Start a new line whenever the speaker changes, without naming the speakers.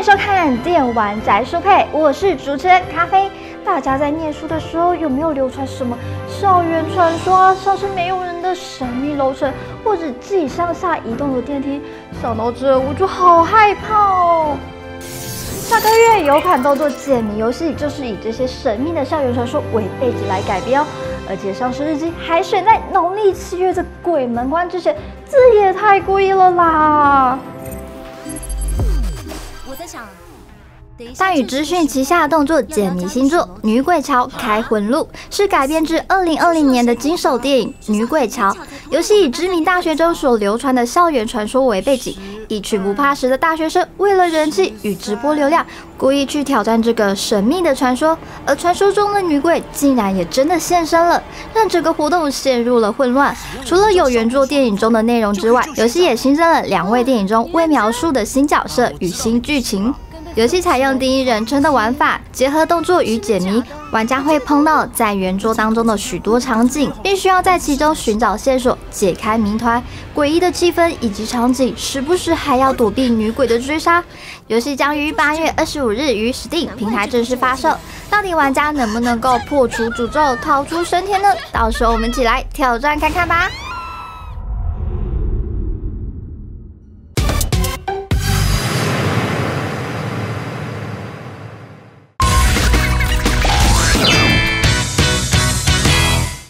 迎收看《电玩宅书配》，我是主持人咖啡。大家在念书的时候有没有流传什么校园传说啊？像是没有人的神秘楼层，或者自己上下移动的电梯？想到这我就好害怕哦。下个月有款动作解谜游戏，就是以这些神秘的校园传说为背景来改编哦。而且上市日期还选在农历七月的鬼门关之前，这也太故意了啦！想。大宇资讯旗下的动作解谜新作《女鬼桥开魂录》是改编自二零二零年的惊悚电影《女鬼桥》。游戏以知名大学中所流传的校园传说为背景，一群不怕死的大学生为了人气与直播流量，故意去挑战这个神秘的传说。而传说中的女鬼竟然也真的现身了，让整个活动陷入了混乱。除了有原作电影中的内容之外，游戏也新增了两位电影中未描述的新角色与新剧情。游戏采用第一人称的玩法，结合动作与解谜，玩家会碰到在原作当中的许多场景，并需要在其中寻找线索，解开谜团。诡异的气氛以及场景，时不时还要躲避女鬼的追杀。游戏将于八月二十五日于 Steam 平台正式发售。到底玩家能不能够破除诅咒，逃出升天呢？到时候我们一起来挑战看看吧。